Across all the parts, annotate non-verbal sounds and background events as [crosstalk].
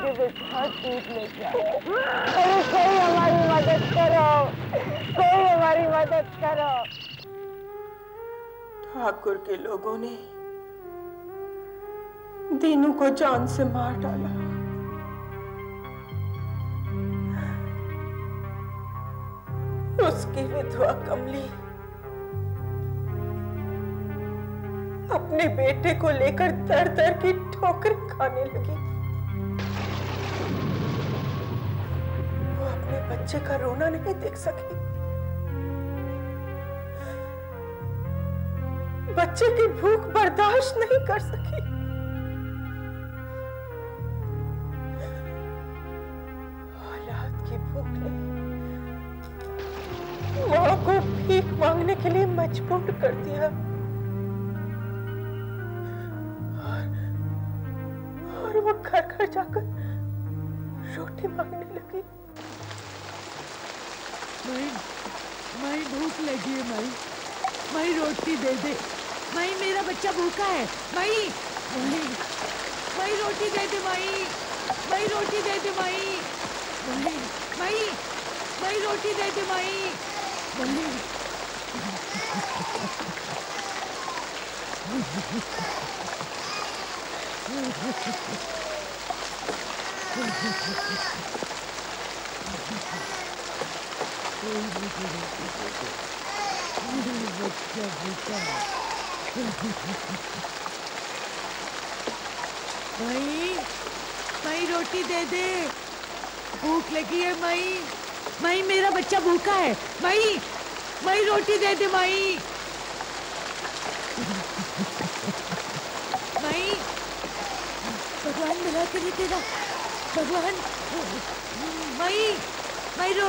बेटा दूध लेके आएँगे अरे कोई हमारी मदद करो कोई हमारी मदद करो ठाकुर के लोगों ने दीनू को जान से मार डाला। उसकी विधवा कमली अपने बेटे को लेकर दर दर की ठोकर खाने लगी। बच्चे का रोना नहीं देख सकी। बच्चे की भूख बर्दाश्त नहीं कर सकी। औलाद की भूख ने माँ को भीख मांगने के लिए मजबूर कर दिया। और, और वो घर घर जाकर रोटी मांगने लगी। माई माई भूख लगी है माई। माई रोटी दे दे। माई, मेरा बच्चा भूखा है। माई माई माई रोटी दे दे माई। माई रोटी दे दे माई। माई माई माई रोटी दे दे माई। माई। बच्चा [laughs] भूखा माई माई रोटी दे दे। भूख लगी है माई। माई, मेरा बच्चा भूखा है। माई माई रोटी दे दे माई। माई, भगवान मिला के नहीं तेरा भगवान, माई माई रो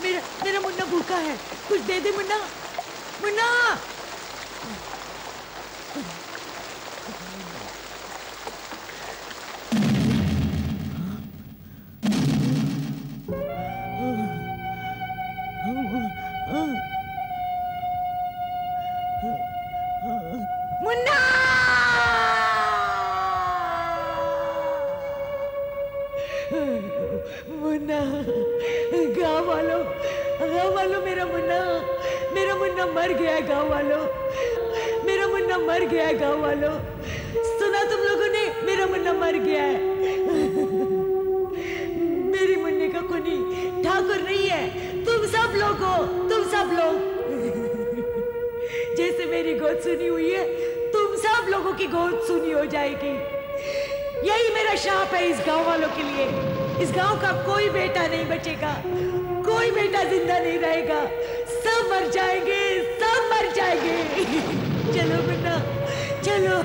मेरा मेरा मुन्ना भूखा है। कुछ दे दे मुन्ना। मुन्ना! गोद सुनी हो जाएगी। यही मेरा शाप है इस गाँव वालों के लिए। इस गाँव का कोई बेटा नहीं बचेगा, कोई बेटा ज़िंदा नहीं रहेगा। सब मर जाएँगे, सब मर जाएँगे। [laughs] चलो बेटा, चलो।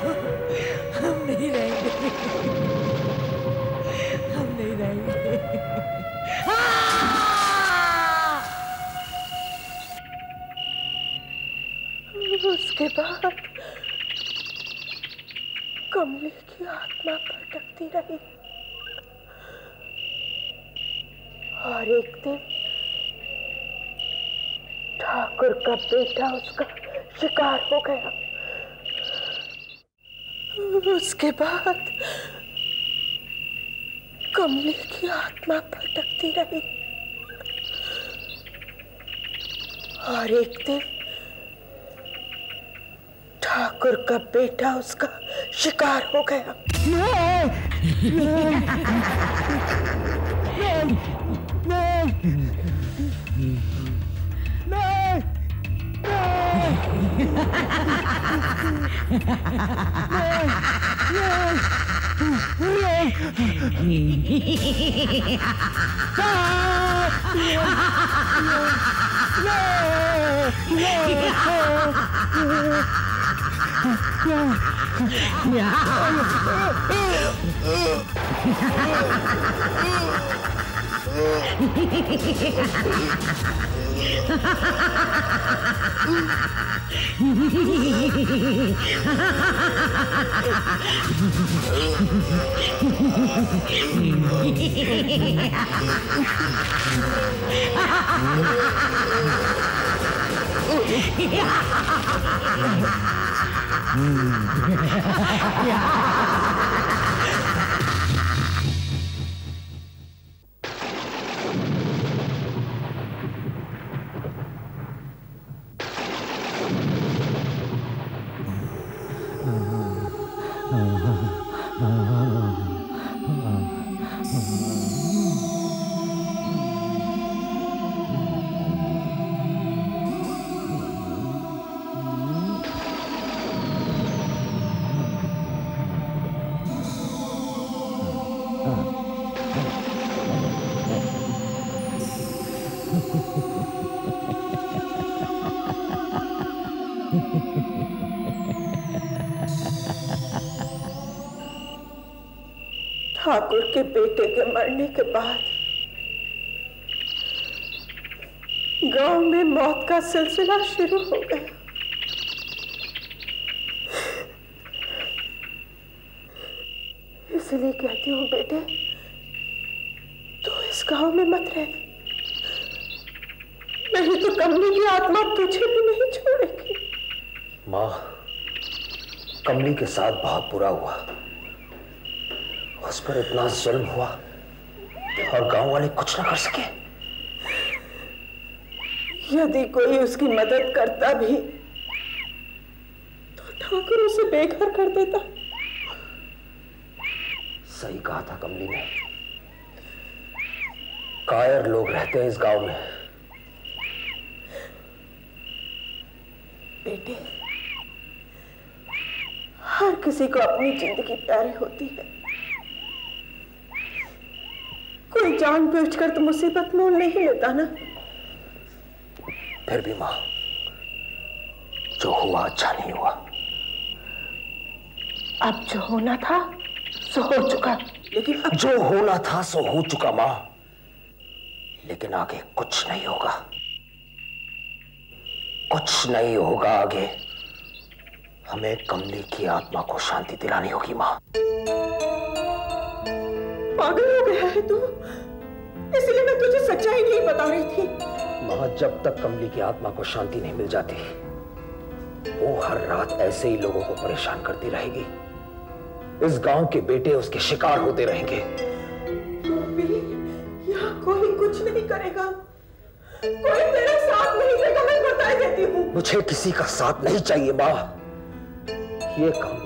हम नहीं रहेंगे। [laughs] हम नहीं रहेंगे। [laughs] हाँ! उसके बाद कमले की आत्मा भटकती रही। और एक दिन ठाकुर का बेटा उसका शिकार हो गया। उसके बाद कमले की आत्मा भटकती रही। और एक दिन ठाकुर का बेटा उसका शिकार हो गया no, no, no, no, no. Yeah! 음. 음. Thakur के बेटे के मरने के बाद गाँव में मौत का सिलसिला शुरू हो गया। इसलिए कहती हूँ, बेटे, तू इस गाँव में मत रह। नहीं तो कमली की आत्मा तुझे भी नहीं छोड़ेगी। माँ, कमली के साथ बहुत बुरा हुआ। पर इतना जुल्म हुआ और गाँव वाले कुछ ना कर सके। यदि कोई उसकी मदद करता भी तो ठाकुर उसे बेघर कर देता। सही कहा था कमली ने। कायर लोग रहते हैं इस गाँव में। बेटे हर किसी को अपनी ज़िंदगी प्यारी होती है। कोई जान बूझ कर तो मुसीबत मोल नहीं लेता ना। फिर भी माँ जो हुआ अच्छा नहीं हुआ। अब जो होना था सो हो चुका। लेकिन अब जो होना था सो हो चुका माँ। लेकिन आगे कुछ नहीं होगा। कुछ नहीं होगा आगे। हमें कमली की आत्मा को शांति दिलानी होगी माँ। पागल हो गया है तू। इसलिए मैं तुझे सच्चाई नहीं बता रही थी। माँ जब तक कमली की आत्मा को शांति नहीं मिल जाती वो हर रात ऐसे ही लोगों को परेशान करती रहेगी। इस गाँव के बेटे उसके शिकार होते रहेंगे। यहाँ कोई कुछ नहीं करेगा। कोई तेरा साथ नहीं देगा मैं बता देती हूँ। मुझे किसी का साथ नहीं चाहिए माँ। ये काम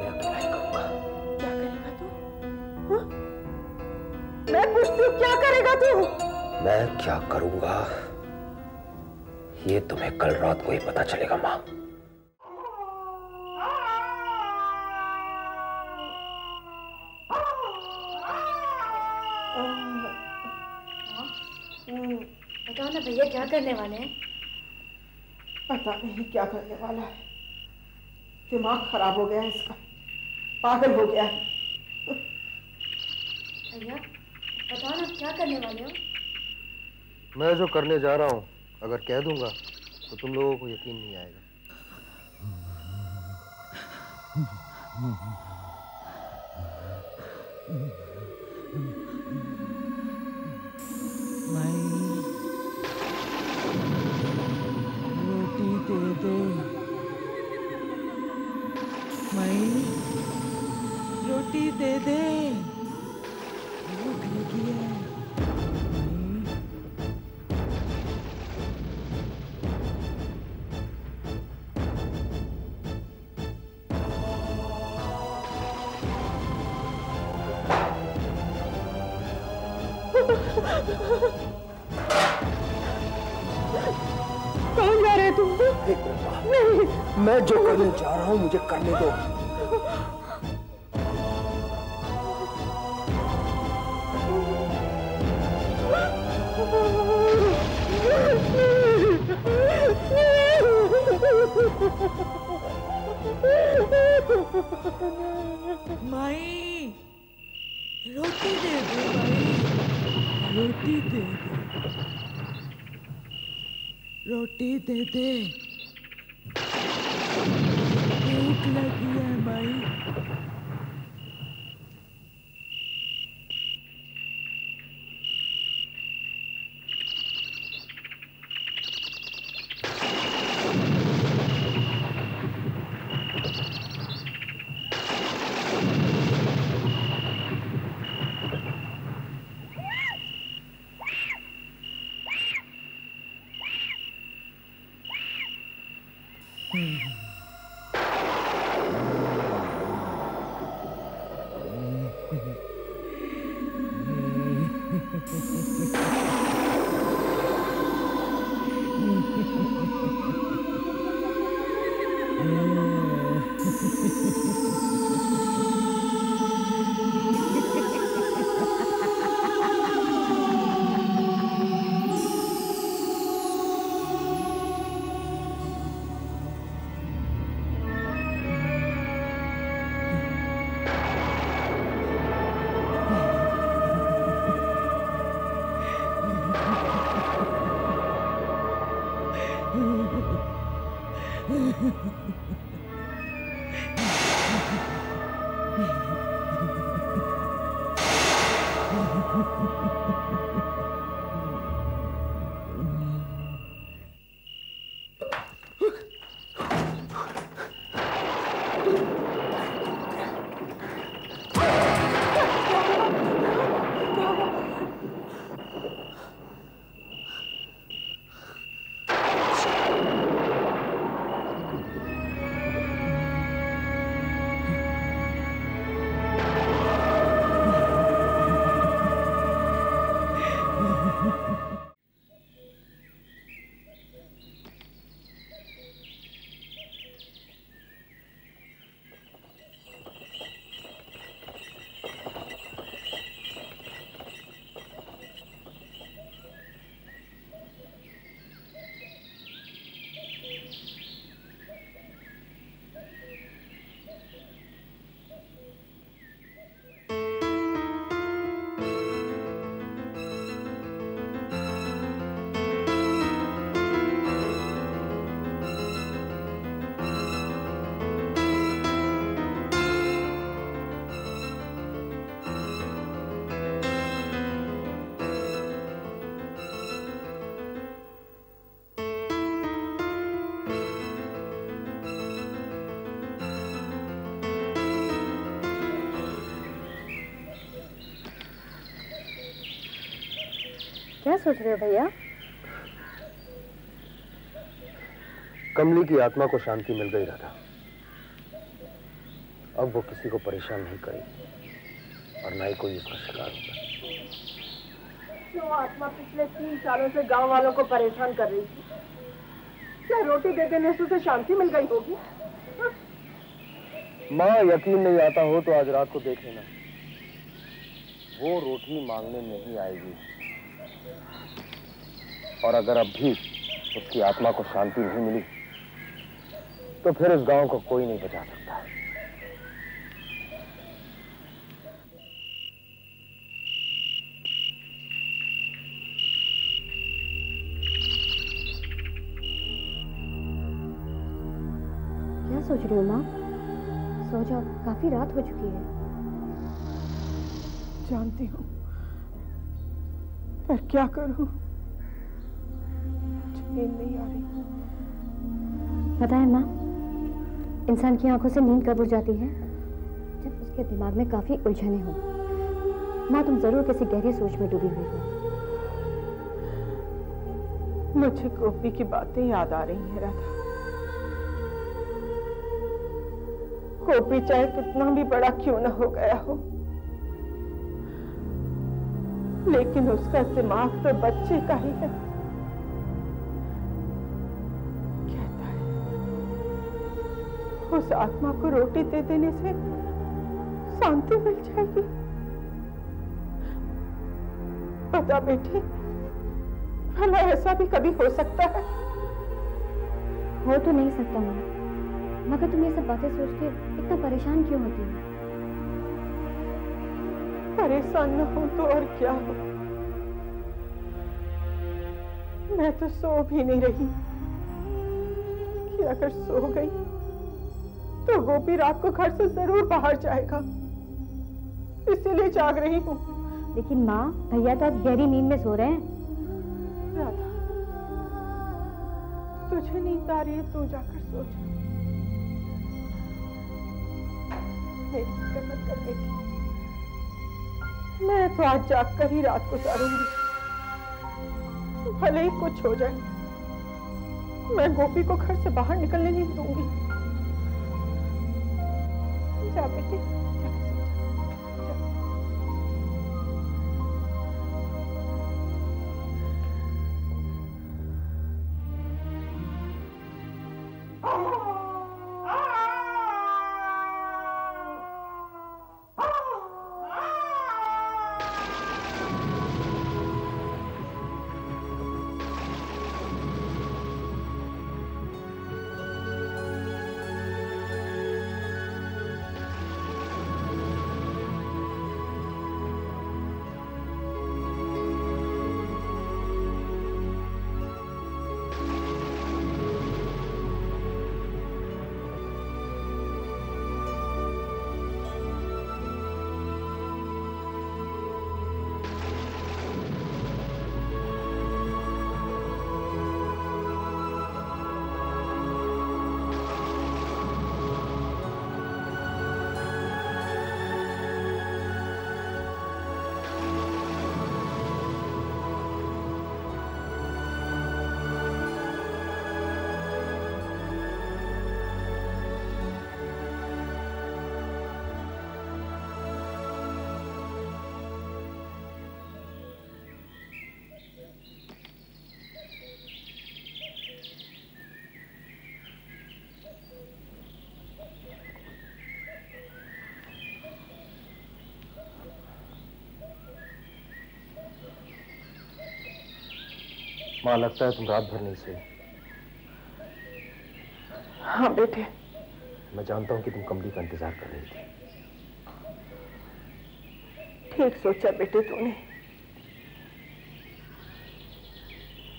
मैं क्या करूँगा? ये तुम्हें कल रात को ही पता चलेगा माँ। बताओ ना भैया क्या करने वाले हैं? पता नहीं क्या करने वाला है। दिमाग खराब हो गया है इसका। पागल हो गया है। भैया बताओ ना क्या करने वाले हो? मैं जो करने जा रहा हूँ, अगर कह दूँगा तो तुम लोगों को यकीन नहीं आएगा। रोटी दे दे। मई रोटी दे दे। मैं जो करने जा रहा हूँ, मुझे करने दो। माई, रोटी दे दो माई, रोटी दे दे। रोटी दे दे। भूख लगी है माई क्या सोच रहे हो भैया? कमली की आत्मा को शांति मिल गई राधा। अब वो किसी को परेशान नहीं करेगी और ना ही कोई उसका शिकार होगा जो आत्मा पिछले तीन सालों से गाँव वालों को परेशान कर रही थी? क्या रोटी दे देने से उसे शांति मिल गई होगी? माँ यकीन नहीं आता हो तो आज रात को देख लेना। वो रोटी मांगने नहीं आएगी। और अगर अब भी उसकी आत्मा को शांति नहीं मिली तो फिर इस गाँव को कोई नहीं बचा सकता क्या सोच रही हो माँ? सो जाओ काफ़ी रात हो चुकी है। जानती हूँ। पर क्या करूँ? नींद नहीं आ रही। पता है माँ इंसान की आँखों से नींद कब उड़ जाती है? जब उसके दिमाग में काफ़ी उलझने हो। माँ तुम ज़रूर किसी गहरी सोच में डूबी हुई हो। मुझे गोपी की बातें याद आ रही हैं राधा। गोपी चाहे कितना भी बड़ा क्यों ना हो गया हो। लेकिन उसका दिमाग तो बच्चे का ही है। कहता है, उस आत्मा को रोटी दे देने से शांति मिल जाएगी। पता बेटी, भला ऐसा भी कभी हो सकता है? हो तो नहीं सकता माँ, मगर तुम ये सब बातें सोच के इतना परेशान क्यों होती हैं? परेशान न हो तो और क्या हो? मैं तो सो भी नहीं रही। कि अगर सो गई तो गोपी रात को घर से ज़रूर बाहर जाएगा। इसीलिए जाग रही हूँ। लेकिन माँ भैया तो आज गहरी नींद में सो रहे हैं। राधा तुझे नींद आ रही है तू जाकर सो जा। मेरी फ़िक्र मत कर बेटी मैं तो आज जाग कर ही रात गुजारूँगी भले ही कुछ हो जाए। मैं गोपी को घर से बाहर निकलने नहीं दूँगी। जा बेटी। माँ लगता है तुम रात भर नहीं सोई हाँ बेटे। मैं जानता हूँ कि तुम कमली का इंतज़ार कर रही थी। ठीक सोचा बेटे तूने।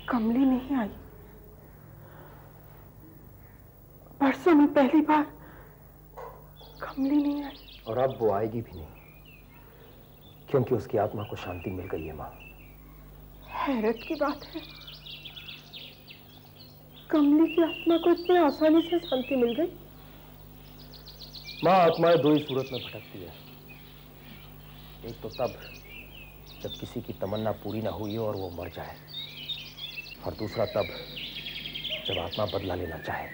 कमली नहीं आई। परसों में पहली बार कमली नहीं आई। और अब वो आएगी भी नहीं क्योंकि उसकी आत्मा को शांति मिल गई है माँ। हैरत की बात है। कमली की आत्मा को इतनी आसानी से शांति मिल गई? माँ आत्माएँ दो ही सूरत में भटकती है। एक तो तब जब किसी की तमन्ना पूरी ना हुई हो और वो मर जाए और दूसरा तब जब आत्मा बदला लेना चाहे।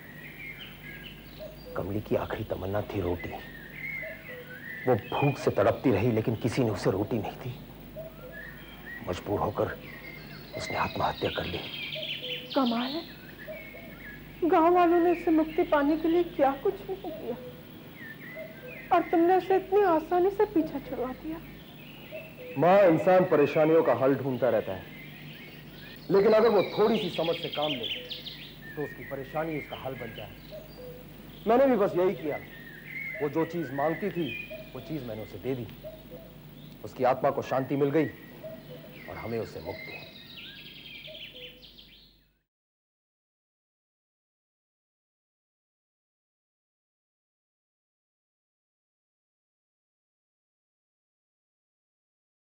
कमली की आखिरी तमन्ना थी रोटी। वो भूख से तड़पती रही लेकिन किसी ने उसे रोटी नहीं दी। मजबूर होकर उसने आत्महत्या कर ली। कमाल है। गाँव वालों ने इसे मुक्ति पाने के लिए क्या कुछ नहीं किया। और तुमने उसे इतनी आसानी से पीछा छुड़वा दिया। माँ इंसान परेशानियों का हल ढूंढता रहता है। लेकिन अगर वो थोड़ी सी समझ से काम ले तो उसकी परेशानी उसका हल बन जाए। मैंने भी बस यही किया। वो जो चीज़ मांगती थी, वो चीज़ मैंने उसे दे दी। उसकी आत्मा को शांति मिल गई और हमें उसे मुक्ति